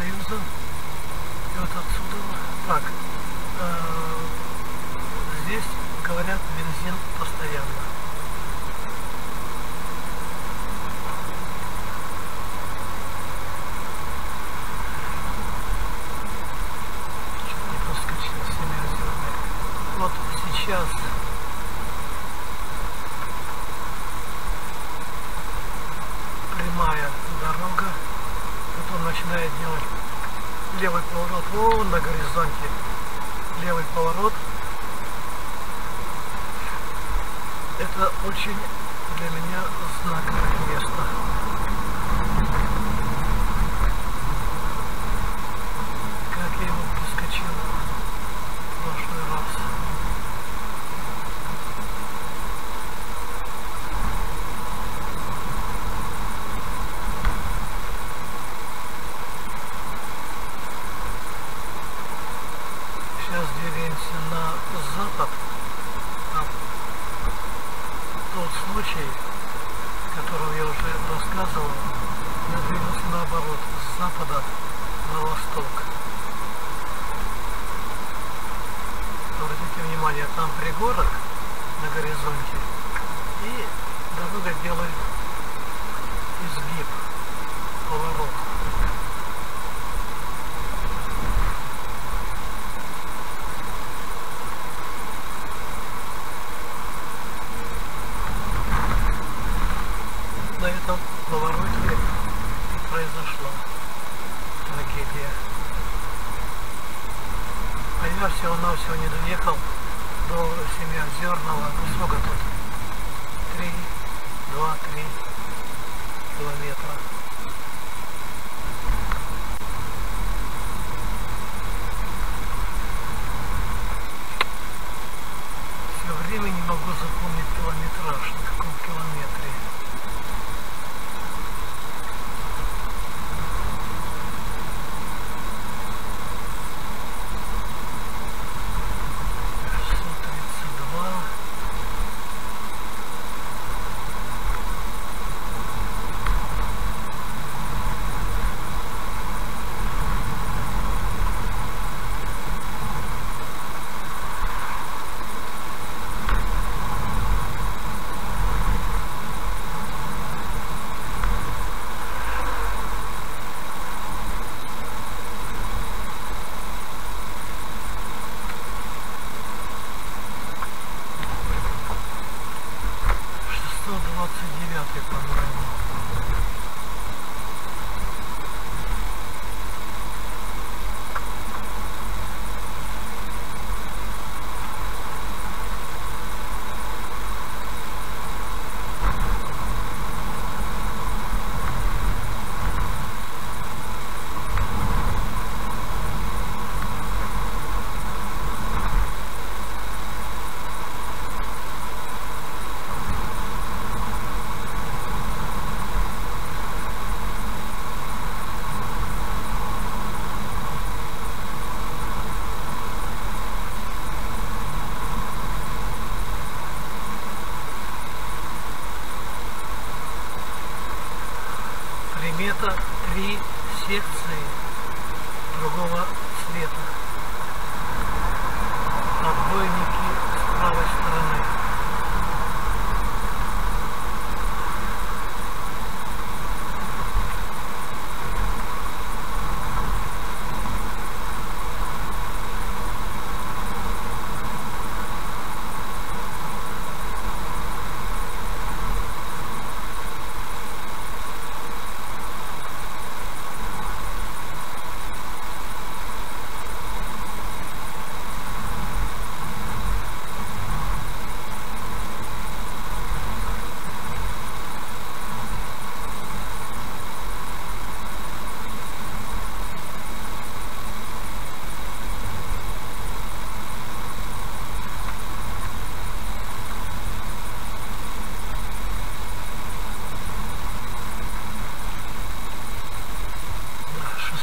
Tá aí. ocean справедливо не могу запомнить километраж, на каком километре.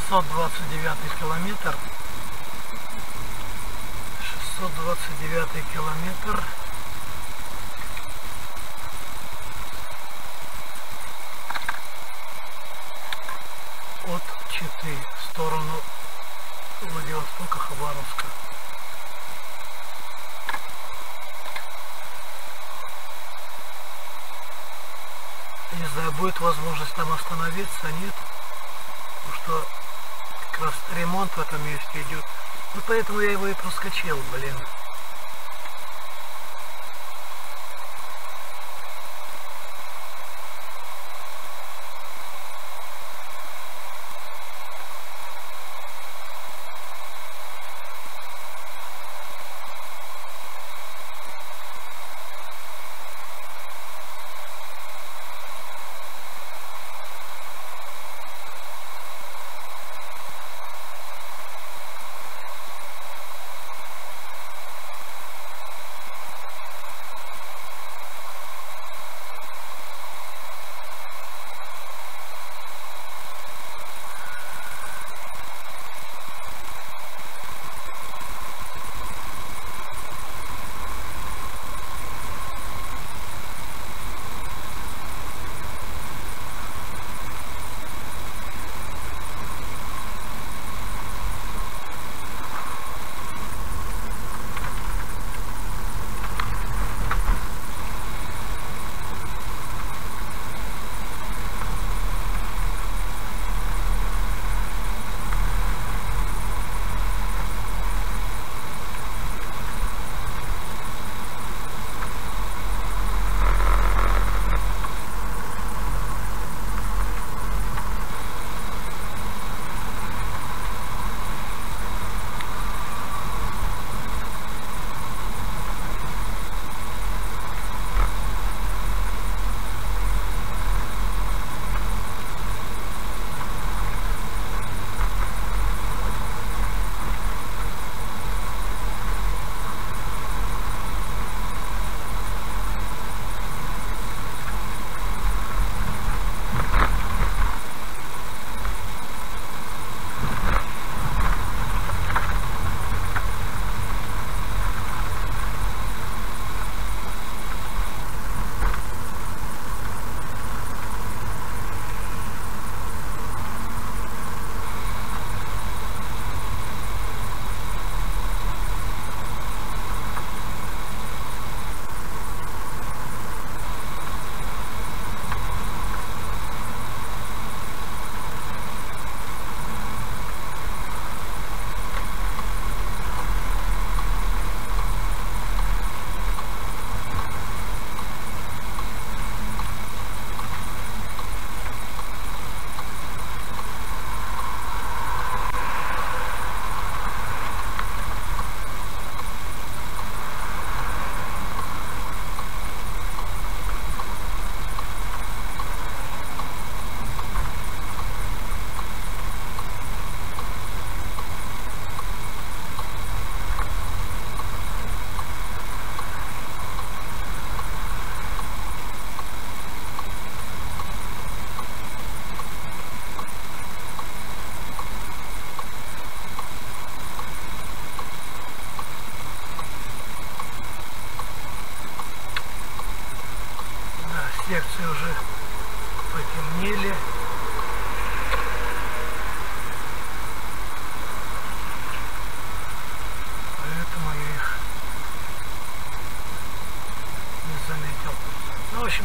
629 километр. 629 километр. От Читы в сторону Владивостока Хабаровска не знаю будет возможность там остановиться нет. Идет. Ну поэтому я его и проскочил, блин.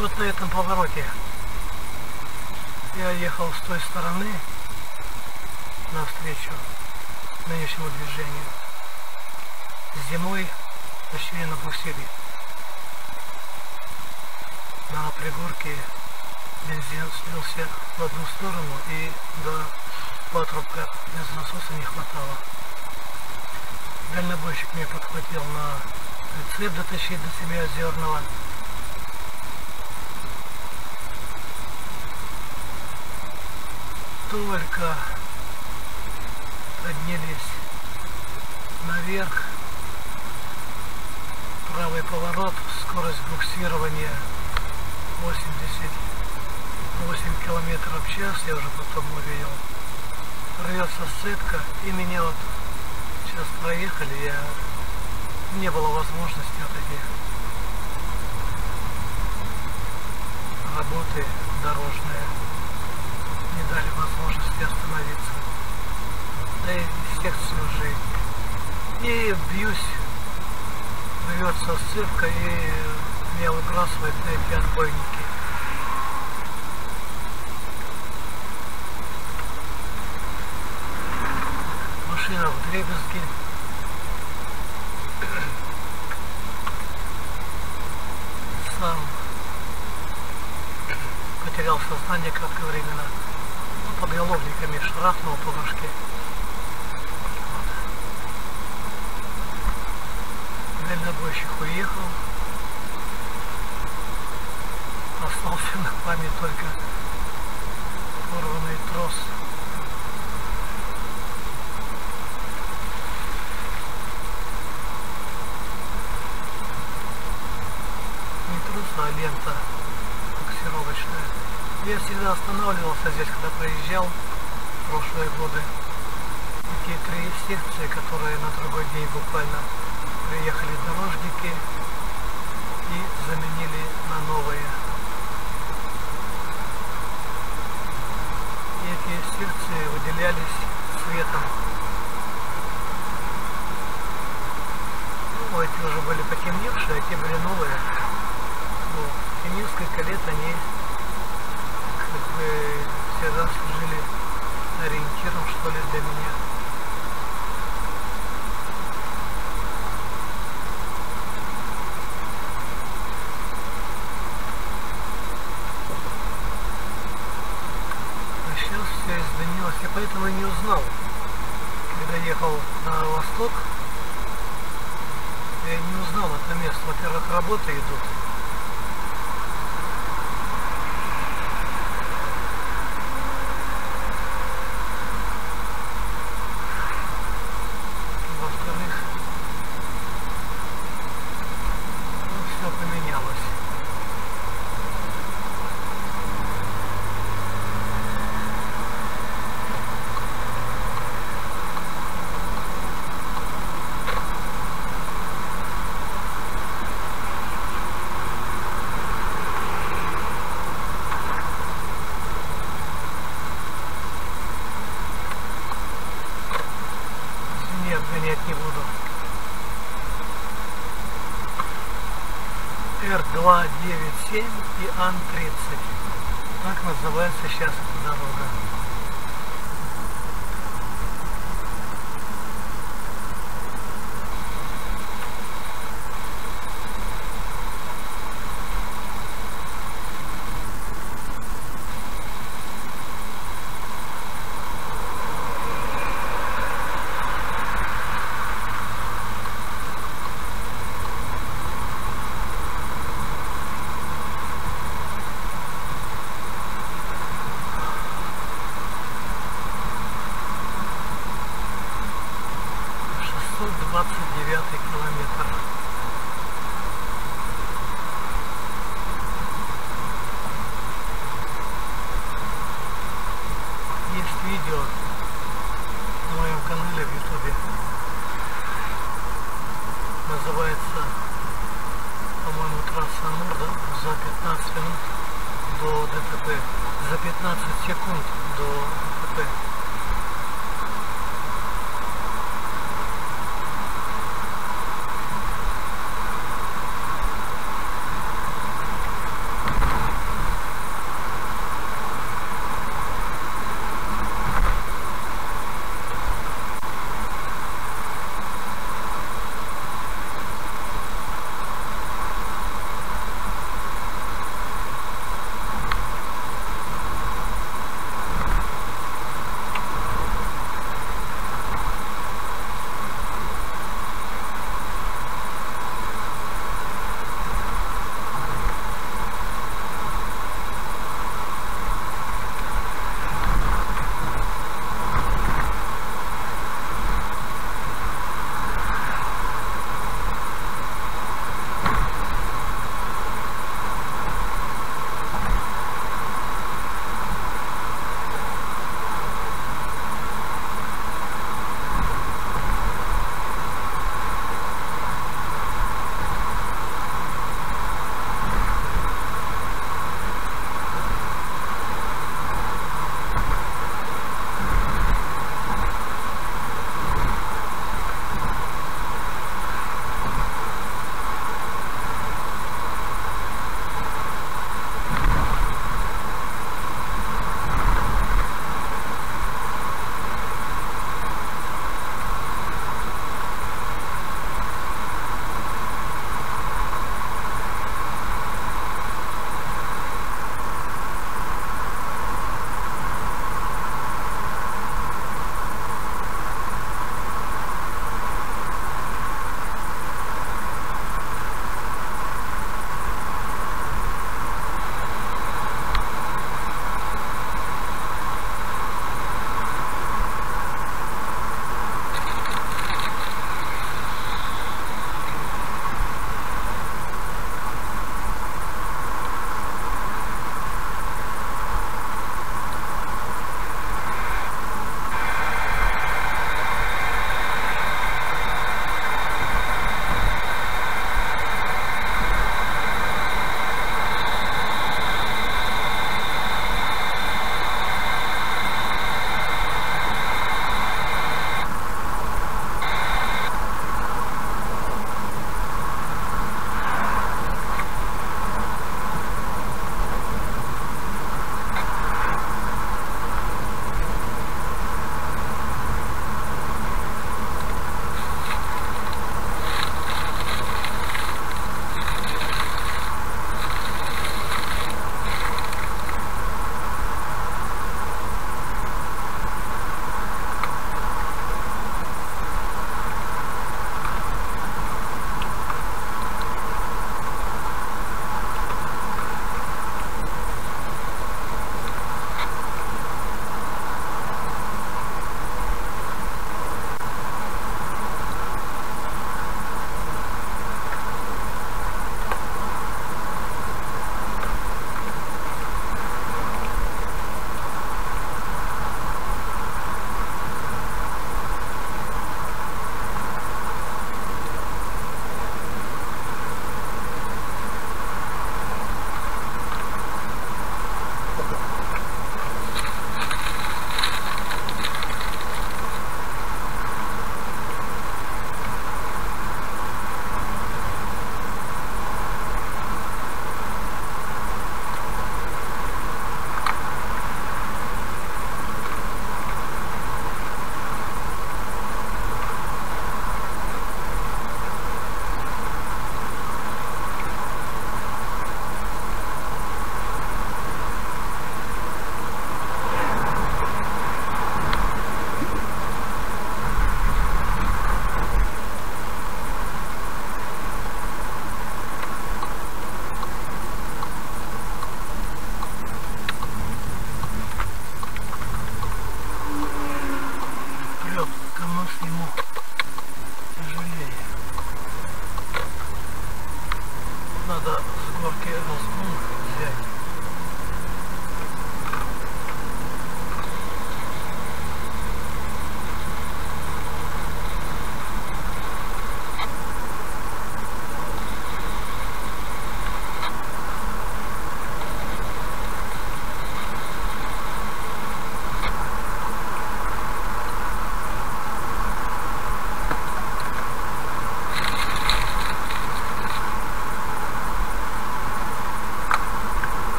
Вот на этом повороте я ехал с той стороны навстречу нынешнему движению. Зимой, точнее на буксире на пригорке бензин слился в одну сторону и до патрубка бензонасоса не хватало. Дальнобойщик меня подхватил на прицеп дотащить до себя озерного. Только поднялись наверх, правый поворот, скорость буксирования 88 километров в час, я уже потом увидел. Рвется сцепка, и меня вот сейчас проехали, я не было возможности отойти. Работы дорожные не дали возможности остановиться. Да и всех служей. И бьюсь, рвется с и меня выбрасывает на эти отбойники. Машина в дребезге. Сам потерял сознание, как останавливался здесь, когда проезжал. 297 и Ан-30. Так называется сейчас эта дорога.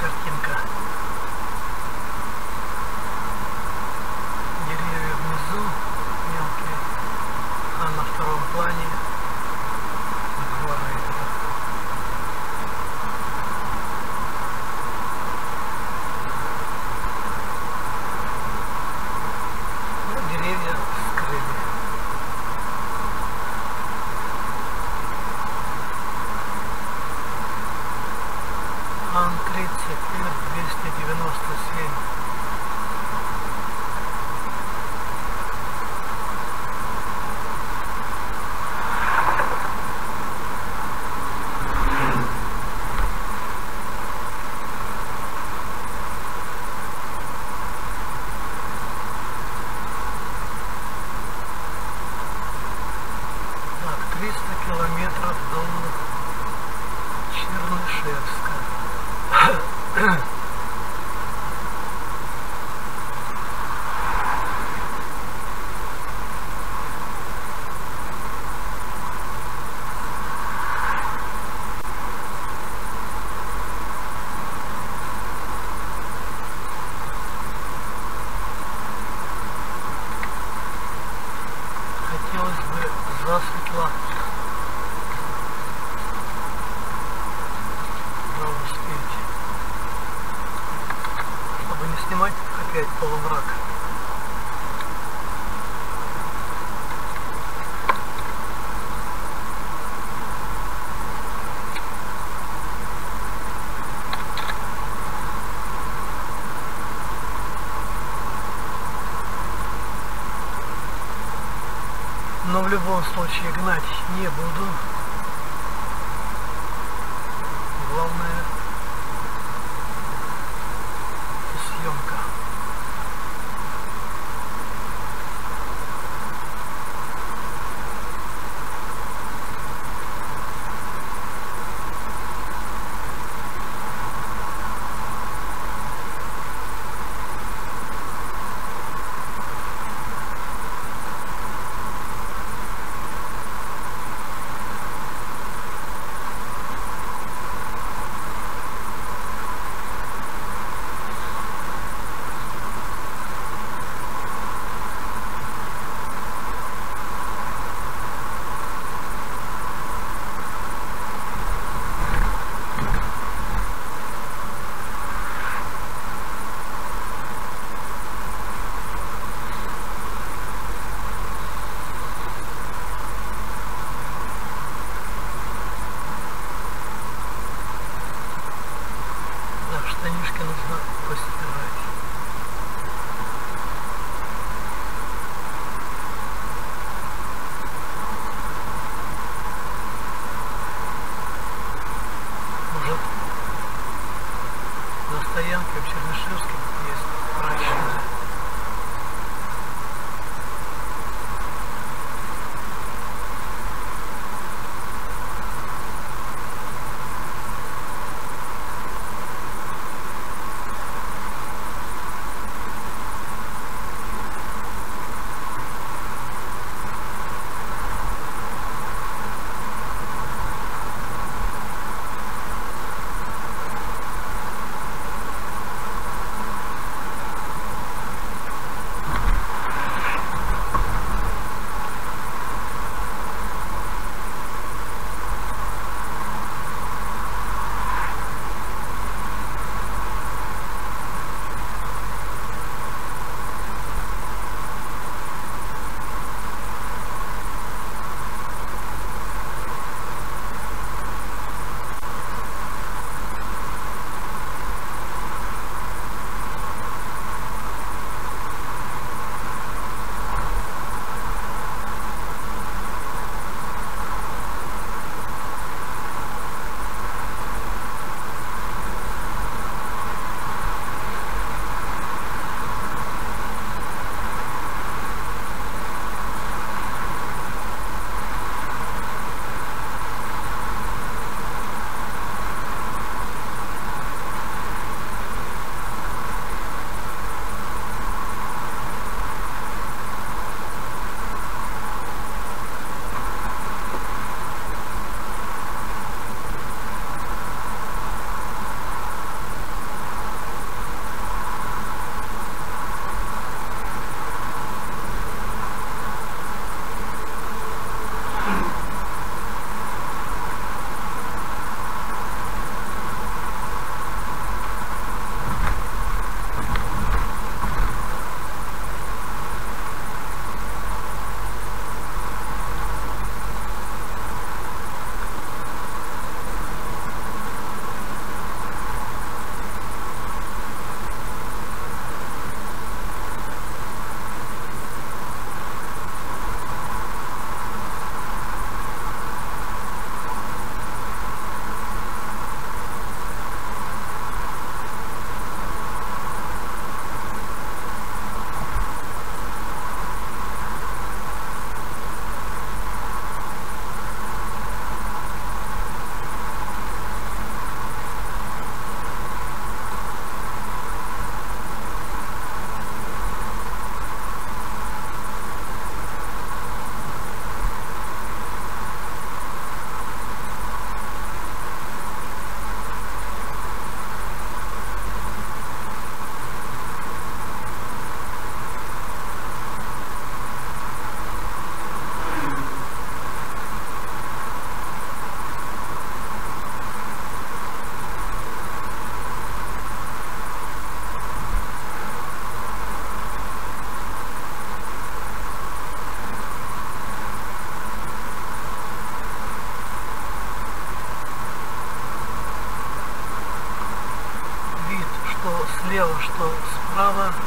Картинка. В любом случае гнать не буду. over.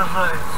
the road.